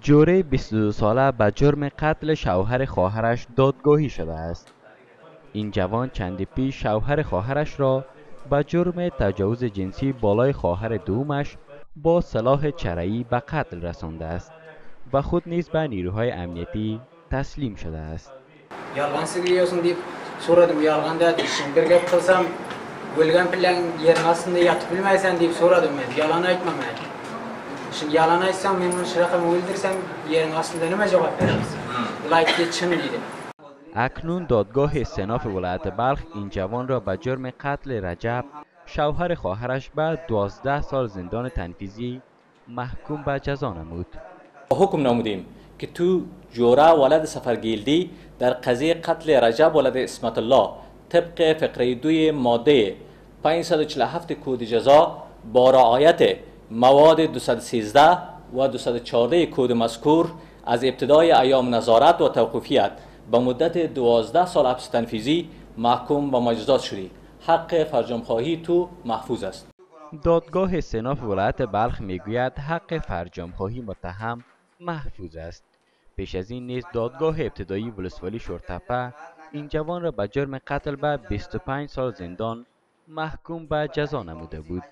جوره 22 ساله به جرم قتل شوهر خواهرش دادگاهی شده است. این جوان چندی پیش شوهر خواهرش را به جرم تجاوز جنسی بالای خواهر دومش با سلاح چرایی به قتل رسانده است و خود نیز به نیروهای امنیتی تسلیم شده است. Yalan aytsam ben bunu şırakımı öldürsem yerin aslında nime cevap veremez. Layık diye çın dedim. اکنون دادگاه استناف ولایت بلخ این جوان را به جرم قتل رجب شوهر خواهرش به 12 سال زندان تنفیزی محکوم به جزا نمود. حکم نمودیم که تو جوره ولد سفرگیلدی در قضیه قتل رجب ولد اسمت الله طبق فقره دوی ماده 547 کود جزا با رعایت مواد 213 و 214 کود مذکور از ابتدای ایام نظارت و توقفیت به مدت 12 سال حبس تنفیزی محکوم و مجازات شدی. حق فرجام خواهی تو محفوظ است. دادگاه استناف ولایت بلخ می‌گوید حق فرجام خواهی متهم محفوظ است. پیش از این نیز دادگاه ابتدایی ولسوالی شورتپه این جوان را به جرم قتل به 25 سال زندان محکوم به جزا نموده بود.